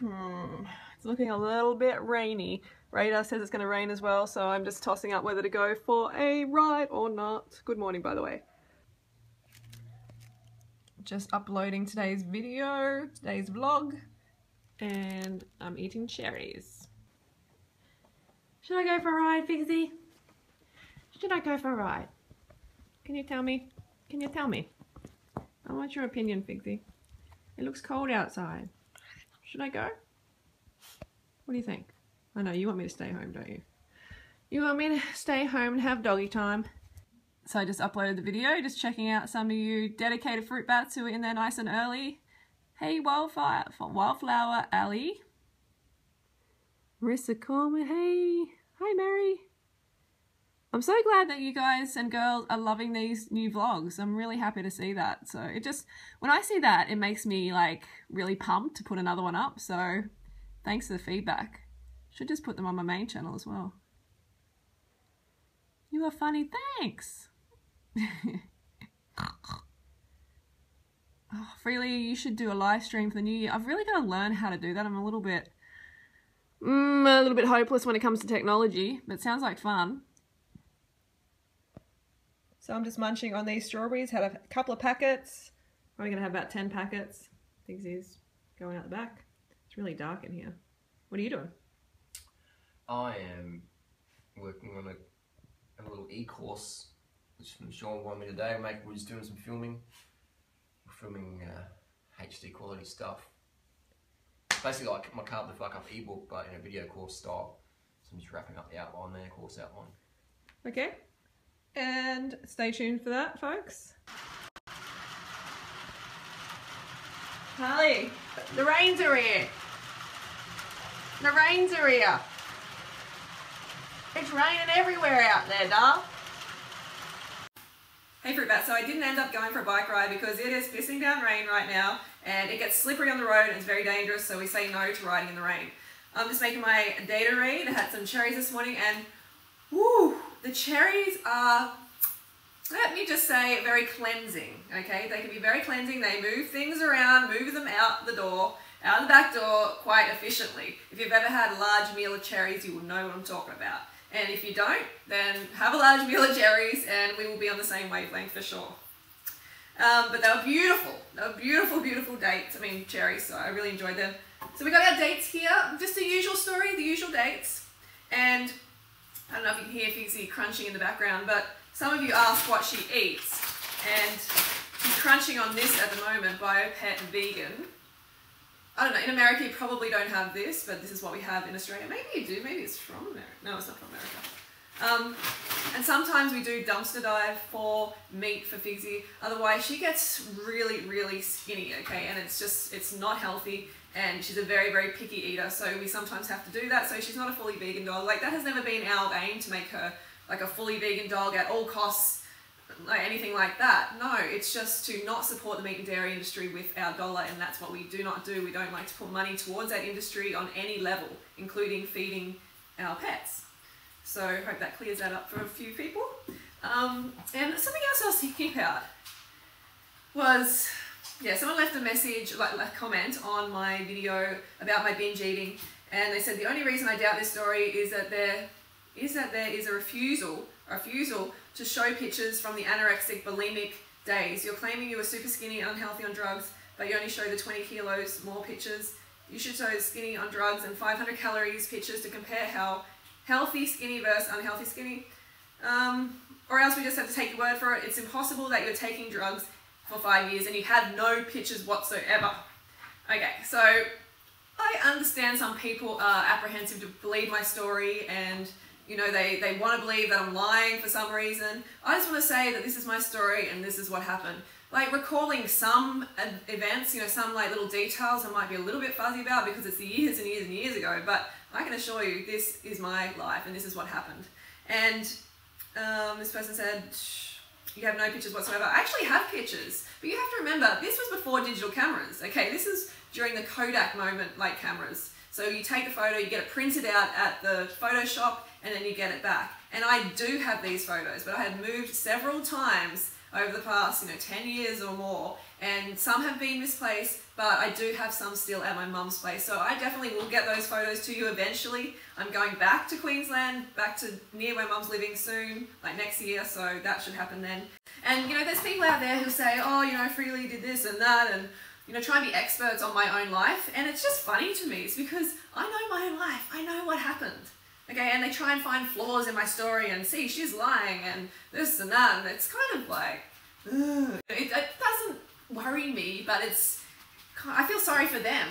Hmm, it's looking a little bit rainy. Radar says it's going to rain as well, so I'm just tossing up whether to go for a ride or not. Good morning, by the way. Just uploading today's video, today's vlog, and I'm eating cherries. Should I go for a ride, Figsy? Should I go for a ride? Can you tell me? Can you tell me? I want your opinion, Figsy. It looks cold outside. Should I go? What do you think? I know you want me to stay home, don't you? You want me to stay home and have doggy time. So I just uploaded the video, just checking out some of you dedicated fruit bats who are in there nice and early. Hey Wildfire, Wildflower Alley. Marissa Coleman, hey. Hi Mary. I'm so glad that you guys and girls are loving these new vlogs. I'm really happy to see that. So it just, when I see that, it makes me like really pumped to put another one up. So thanks for the feedback. Should just put them on my main channel as well. You are funny, thanks. oh, Freelee, you should do a live stream for the new year. I've really got to learn how to do that. I'm a little bit, mm, a little bit hopeless when it comes to technology, but sounds like fun. So I'm just munching on these strawberries. Had a couple of packets. Probably gonna have about 10 packets. Things is going out the back. It's really dark in here. What are you doing? I am working on a, a little e-course which Sean wanted me today. We're just doing some filming. We're filming uh, HD quality stuff. Basically like my the fuck up ebook but in a video course style. So I'm just wrapping up the outline there, course outline. Okay. And stay tuned for that, folks. Harley, the rains are here. The rains are here. It's raining everywhere out there, doll. Hey Fruit Bat, so I didn't end up going for a bike ride because it is pissing down rain right now and it gets slippery on the road and it's very dangerous so we say no to riding in the rain. I'm just making my data read. I had some cherries this morning and whoo, the cherries are, let me just say, very cleansing, okay? They can be very cleansing. They move things around, move them out the door, out the back door quite efficiently. If you've ever had a large meal of cherries, you will know what I'm talking about. And if you don't, then have a large meal of cherries and we will be on the same wavelength for sure. Um, but they were beautiful. They were beautiful, beautiful dates. I mean, cherries, so I really enjoyed them. So we got our dates here. Just the usual story, the usual dates. And I don't know if you can hear Figsy crunching in the background, but some of you asked what she eats. And she's crunching on this at the moment, BioPet Vegan. I don't know, in America you probably don't have this, but this is what we have in Australia. Maybe you do, maybe it's from America. No, it's not from America. Um, and sometimes we do dumpster dive for meat for Fizzy. Otherwise, she gets really, really skinny, okay? And it's just, it's not healthy. And she's a very, very picky eater. So we sometimes have to do that. So she's not a fully vegan dog. Like that has never been our aim to make her like a fully vegan dog at all costs like anything like that. No, it's just to not support the meat and dairy industry with our dollar, and that's what we do not do. We don't like to put money towards that industry on any level, including feeding our pets. So hope that clears that up for a few people. Um, and something else I was thinking about was, yeah, someone left a message, like a comment on my video about my binge eating, and they said the only reason I doubt this story is that there is that there is a refusal, a refusal to show pictures from the anorexic, bulimic days. You're claiming you were super skinny, unhealthy on drugs, but you only show the 20 kilos more pictures. You should show skinny on drugs and 500 calories pictures to compare how healthy skinny versus unhealthy skinny. Um, or else we just have to take your word for it. It's impossible that you're taking drugs for five years and you have no pictures whatsoever. Okay, so I understand some people are apprehensive to believe my story and you know, they, they want to believe that I'm lying for some reason. I just want to say that this is my story and this is what happened. Like recalling some events, you know, some like little details I might be a little bit fuzzy about because it's years and years and years ago, but I can assure you this is my life and this is what happened. And um, this person said, you have no pictures whatsoever. I actually have pictures, but you have to remember, this was before digital cameras, okay? This is during the Kodak moment, like cameras. So you take the photo, you get it printed out at the Photoshop, and then you get it back. And I do have these photos, but I had moved several times over the past, you know, 10 years or more. And some have been misplaced, but I do have some still at my mum's place. So I definitely will get those photos to you eventually. I'm going back to Queensland, back to near where mum's living soon, like next year, so that should happen then. And you know, there's people out there who say, oh, you know, Freelee did this and that, and you know, try and be experts on my own life. And it's just funny to me. It's because I know my own life. I know what happened. Okay, and they try and find flaws in my story and see she's lying and this and that, and it's kind of like, ugh. It, it doesn't worry me, but it's, I feel sorry for them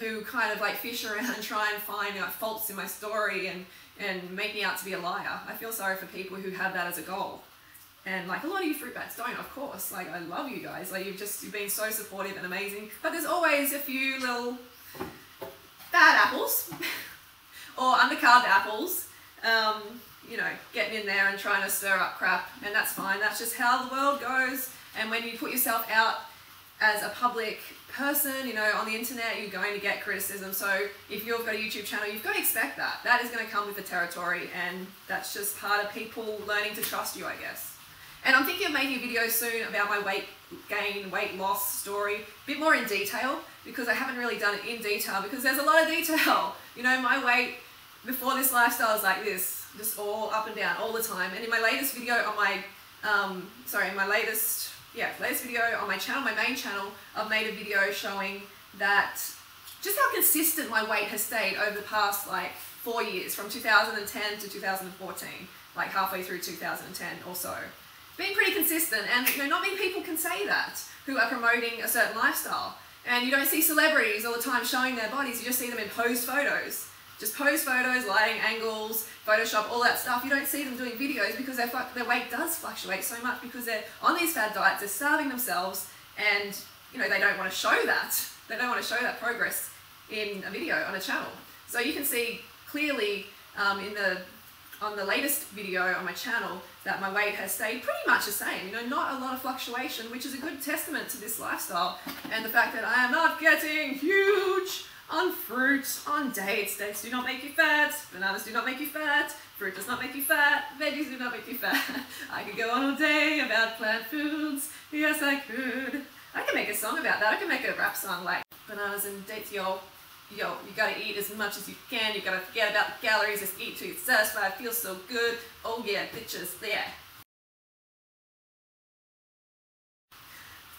who kind of like fish around and try and find like, faults in my story and, and make me out to be a liar. I feel sorry for people who have that as a goal. And like a lot of you fruit bats don't, of course. Like I love you guys. Like you've just you've been so supportive and amazing. But there's always a few little bad apples or undercarbed apples. Um, you know, getting in there and trying to stir up crap, and that's fine. That's just how the world goes. And when you put yourself out as a public person, you know, on the internet, you're going to get criticism. So if you've got a YouTube channel, you've got to expect that. That is going to come with the territory, and that's just part of people learning to trust you, I guess. And I'm thinking of making a video soon about my weight gain, weight loss story, a bit more in detail, because I haven't really done it in detail, because there's a lot of detail. You know, my weight before this lifestyle is like this, just all up and down all the time. And in my latest video on my, um, sorry, my latest, yeah, latest video on my channel, my main channel, I've made a video showing that just how consistent my weight has stayed over the past like four years, from 2010 to 2014, like halfway through 2010 or so being pretty consistent. And you know not many people can say that who are promoting a certain lifestyle. And you don't see celebrities all the time showing their bodies. You just see them in posed photos. Just pose photos lighting angles photoshop all that stuff. You don't see them doing videos because their, their weight does fluctuate so much because they're on these fad diets they're starving themselves and you know they don't want to show that. They don't want to show that progress in a video on a channel. So you can see clearly um, in the on the latest video on my channel that my weight has stayed pretty much the same. You know, not a lot of fluctuation, which is a good testament to this lifestyle and the fact that I am not getting huge on fruit, on dates. Dates do not make you fat, bananas do not make you fat, fruit does not make you fat, veggies do not make you fat. I could go on all day about plant foods. Yes, I could. I can make a song about that. I can make a rap song like bananas and dates, y'all yo, you gotta eat as much as you can. You gotta forget about the calories. Just eat till you're satisfied. feel so good. Oh yeah, bitches, yeah.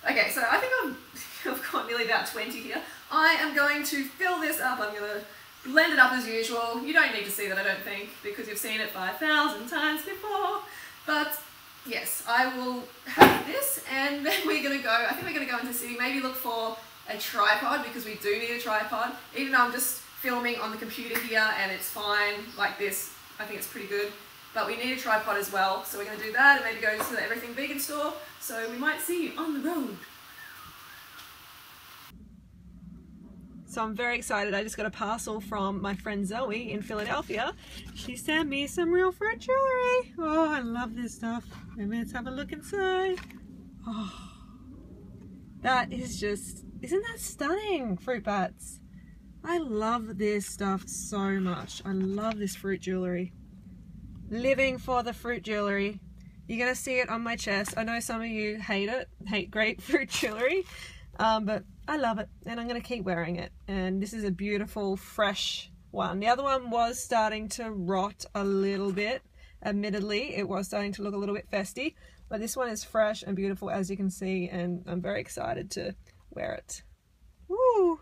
Okay, so I think I've, I've got nearly about 20 here. I am going to fill this up. I'm gonna blend it up as usual. You don't need to see that, I don't think, because you've seen it 5,000 times before. But yes, I will have this, and then we're gonna go, I think we're gonna go into city, maybe look for a tripod because we do need a tripod. Even though I'm just filming on the computer here and it's fine like this, I think it's pretty good. But we need a tripod as well, so we're going to do that and maybe go to the Everything Vegan store. So we might see you on the road. So I'm very excited. I just got a parcel from my friend Zoe in Philadelphia. She sent me some real fruit jewelry. Oh, I love this stuff. let's have a look inside. Oh, that is just isn't that stunning, fruit bats? I love this stuff so much. I love this fruit jewelry. Living for the fruit jewelry. You're going to see it on my chest. I know some of you hate it, hate grapefruit jewelry, um, but I love it and I'm going to keep wearing it. And this is a beautiful, fresh one. The other one was starting to rot a little bit. Admittedly, it was starting to look a little bit festy, but this one is fresh and beautiful as you can see and I'm very excited to wear it. Woo!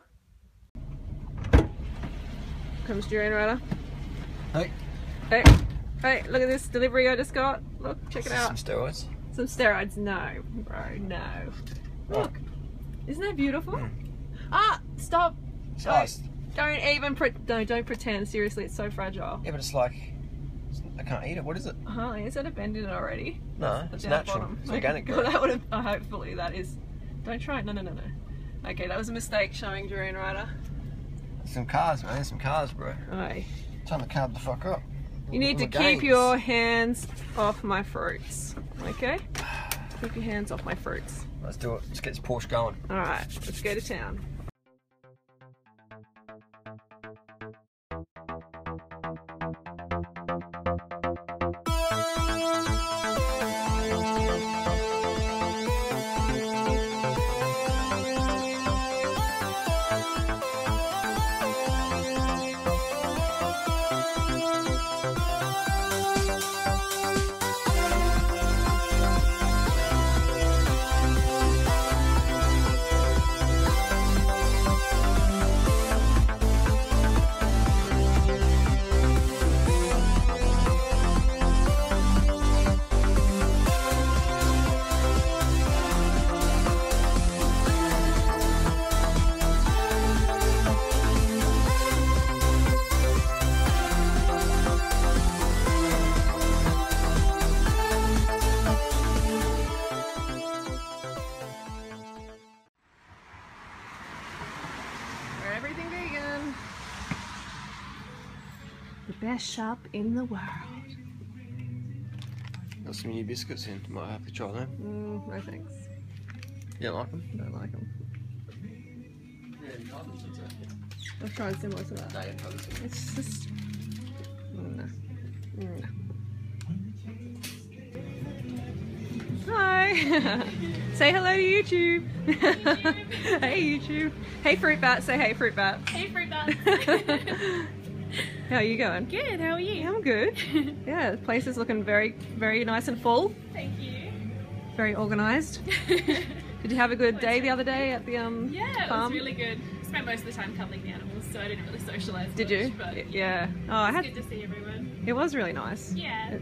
Comes Durianrider. Hey. Hey. Hey, look at this delivery I just got. Look, check it out. Some steroids? Some steroids. No, bro, no. Look. Isn't that beautiful? Mm. Ah, stop. Don't, don't even pre no, don't pretend. Seriously, it's so fragile. Yeah, but it's like I can't eat it. What is it? Huh? Is that a bend in it already? No, it's natural. Bottom. It's organic. well, that would have. Uh, hopefully, that is. Don't try it. No, no, no, no. Okay, that was a mistake showing Durianrider. Some cars, man. Some cars, bro. Aye. Time to carb the fuck up. You need to keep your hands off my fruits. Okay? Keep your hands off my fruits. Let's do it. Let's get this Porsche going. Alright, let's go to town. Best shop in the world. Got some new biscuits in. Might have to try them. Mm, no thanks. You don't like them? Don't like them. Yeah, I've tried similar to that. It's just. No. No. Hi! say hello to YouTube! hey YouTube! Hey Fruit Bat, say hey Fruit Bat. Hey, fruit bats. How are you going? Good, how are you? I'm good. Yeah, the place is looking very, very nice and full. Thank you. Very organised. Did you have a good day the other day at the um yeah, it farm? was really good. Spent most of the time cuddling the animals, so I didn't really socialise. Did much, you? But yeah. Oh, I It's had. good to see everyone. It was really nice. Yeah.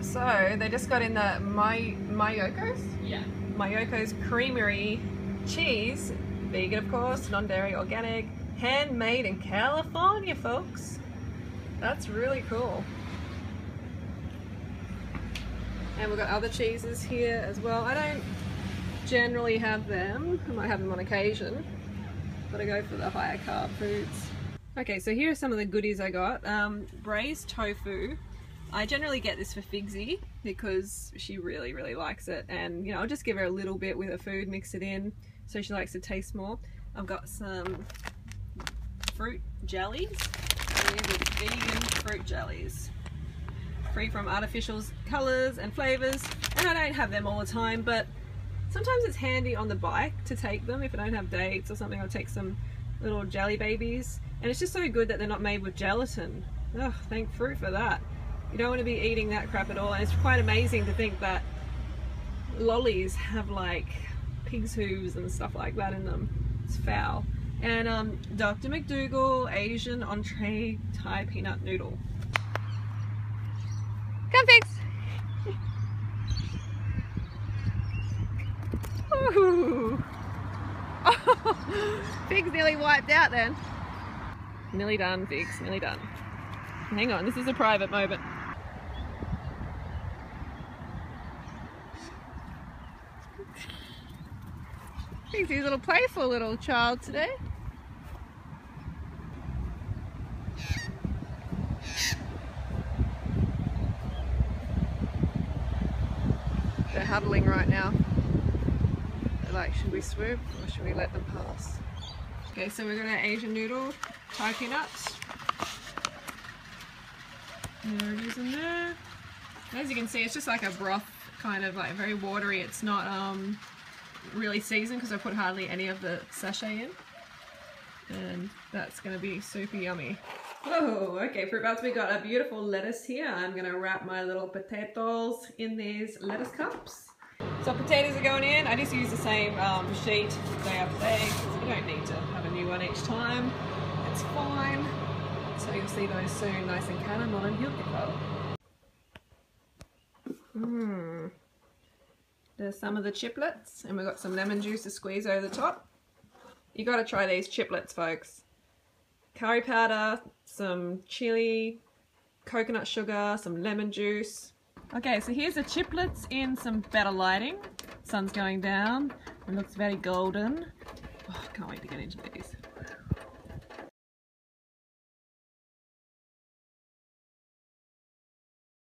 So they just got in the my Miyoko's Yeah. Miyoko's Creamery cheese, vegan of course, non-dairy, organic, handmade in California, folks. That's really cool. And we've got other cheeses here as well. I don't generally have them. I might have them on occasion, but I go for the higher carb foods. Okay, so here are some of the goodies I got. Um, braised tofu. I generally get this for Figsy because she really, really likes it. And, you know, I'll just give her a little bit with her food, mix it in so she likes to taste more. I've got some fruit jellies. Vegan fruit jellies. Free from artificial colours and flavours. And I don't have them all the time, but sometimes it's handy on the bike to take them if I don't have dates or something. I'll take some little jelly babies. And it's just so good that they're not made with gelatin. Oh, thank fruit for that. You don't want to be eating that crap at all. And it's quite amazing to think that lollies have like pig's hooves and stuff like that in them. It's foul. And um, Dr. McDougall Asian entree Thai peanut noodle. Come fix. Ooh. Fig's nearly wiped out then. Nearly done, Figs, nearly done. Hang on, this is a private moment. He's a little playful little child today. Huddling right now. Like, should we swoop or should we let them pass? Okay, so we're gonna Asian noodle, Thai peanuts. There it is in there. As you can see, it's just like a broth, kind of like very watery. It's not um, really seasoned because I put hardly any of the sachet in. And that's gonna be super yummy. Oh, okay, for about we got a beautiful lettuce here. I'm gonna wrap my little potatoes in these lettuce cups. So potatoes are going in. I just use the same um, sheet day after day. You don't need to have a new one each time. It's fine. So you'll see those soon, nice and caramel and beautiful. Mmm. There's some of the chiplets, and we've got some lemon juice to squeeze over the top. You got to try these chiplets, folks. Curry powder, some chili, coconut sugar, some lemon juice. Okay, so here's the chiplets in some better lighting. Sun's going down. It looks very golden. Oh, can't wait to get into these.